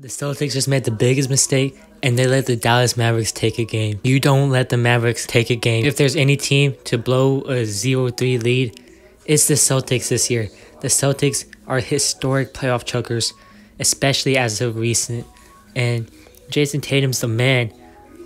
The Celtics just made the biggest mistake and they let the Dallas Mavericks take a game. You don't let the Mavericks take a game. If there's any team to blow a 0-3 lead, it's the Celtics this year. The Celtics are historic playoff chokers, especially as of recent. And Jayson Tatum's the man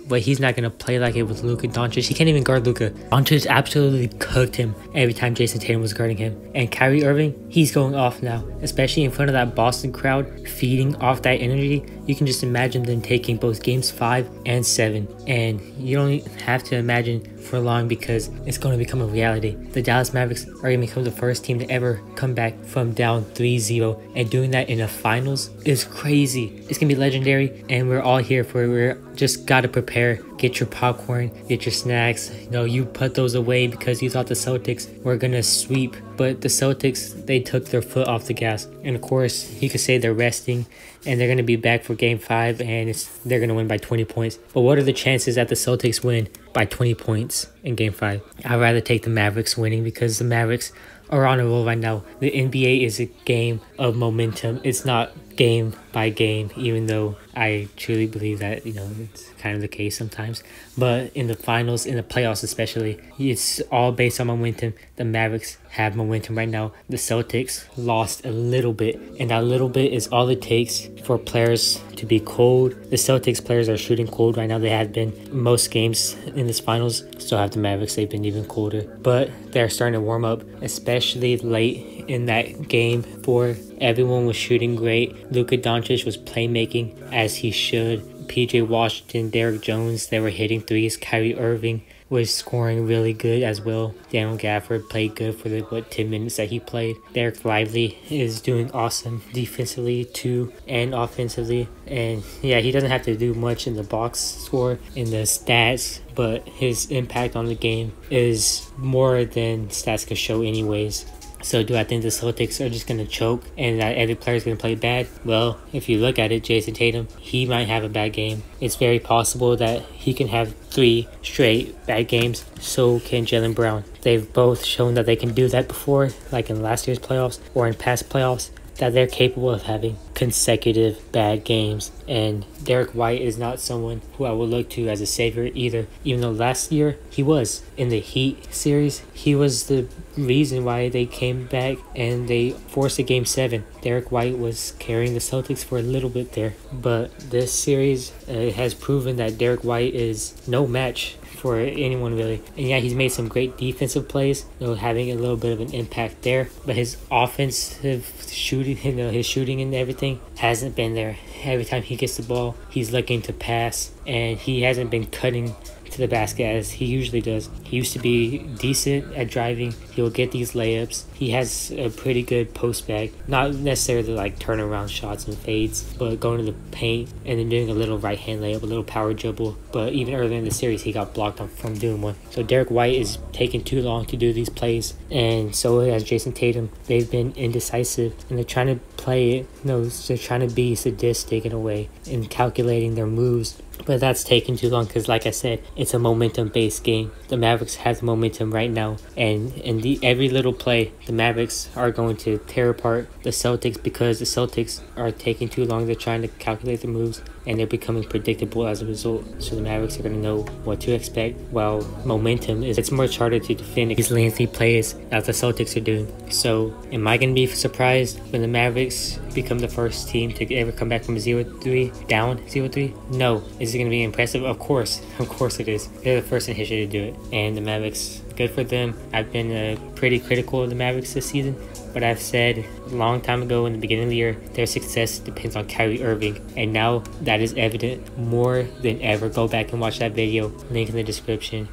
but he's not going to play like it with Luka Doncic. He can't even guard Luka. Doncic absolutely cooked him every time Jayson Tatum was guarding him. And Kyrie Irving, he's going off now, especially in front of that Boston crowd, feeding off that energy. You can just imagine them taking both games five and seven. And you don't have to imagine for long because it's going to become a reality. The Dallas Mavericks are going to become the first team to ever come back from down 3-0 and doing that in the finals is crazy. It's going to be legendary and we're all here for it. We're just got to prepare. Get your popcorn, get your snacks. You know, you put those away because you thought the Celtics were going to sweep but the Celtics, they took their foot off the gas. And of course, you could say they're resting and they're going to be back for game five and it's, they're going to win by 20 points. But what are the chances that the Celtics win by 20 points in game five? I'd rather take the Mavericks winning because the Mavericks are on a roll right now. The NBA is a game of momentum. It's not game by game, even though I truly believe that, you know, it's kind of the case sometimes. But in the finals, in the playoffs especially, it's all based on momentum. The Mavericks have momentum right now. The Celtics lost a little bit, and that little bit is all it takes for players to be cold. The Celtics players are shooting cold right now. They have been most games in this finals. Still have the Mavericks, they've been even colder. But they're starting to warm up, especially late in that game four. Everyone was shooting great. Luka Doncic was playmaking as he should. PJ Washington, Derrick Jones, they were hitting threes. Kyrie Irving was scoring really good as well. Daniel Gafford played good for the what 10 minutes that he played. Dereck Lively is doing awesome defensively too and offensively. And yeah, he doesn't have to do much in the box score in the stats, but his impact on the game is more than stats could show anyways. So do I think the Celtics are just going to choke and that every player is going to play bad? Well, if you look at it, Jayson Tatum, he might have a bad game. It's very possible that he can have three straight bad games. So can Jaylen Brown. They've both shown that they can do that before, like in last year's playoffs or in past playoffs that they're capable of having consecutive bad games. And Derrick White is not someone who I would look to as a savior either. Even though last year he was in the Heat series, he was the reason why they came back and they forced a game seven. Derrick White was carrying the Celtics for a little bit there, but this series uh, has proven that Derrick White is no match for anyone really. And yeah, he's made some great defensive plays, you know, having a little bit of an impact there. But his offensive shooting, you know, his shooting and everything hasn't been there. Every time he gets the ball, he's looking to pass, and he hasn't been cutting to the basket as he usually does. He used to be decent at driving. He'll get these layups. He has a pretty good post back. Not necessarily like turnaround shots and fades, but going to the paint and then doing a little right hand layup, a little power dribble. But even earlier in the series, he got blocked from doing one. So Derrick White is taking too long to do these plays, and so has Jayson Tatum. They've been indecisive and they're trying to play it. You know, they're trying to be sadistic in a way and calculating their moves but that's taking too long because, like I said, it's a momentum-based game. The Mavericks have the momentum right now, and in the every little play, the Mavericks are going to tear apart the Celtics because the Celtics are taking too long. They're trying to calculate the moves, and they're becoming predictable as a result. So the Mavericks are going to know what to expect. While momentum is, it's much harder to defend these lengthy plays as the Celtics are doing. So, am I going to be surprised when the Mavericks become the first team to ever come back from 0-3 down 0-3? No. Is it going to be impressive? Of course, of course it is. They're the first in history to do it, and the Mavericks, good for them. I've been uh, pretty critical of the Mavericks this season, but I've said long time ago in the beginning of the year, their success depends on Kyrie Irving, and now that is evident more than ever. Go back and watch that video, link in the description.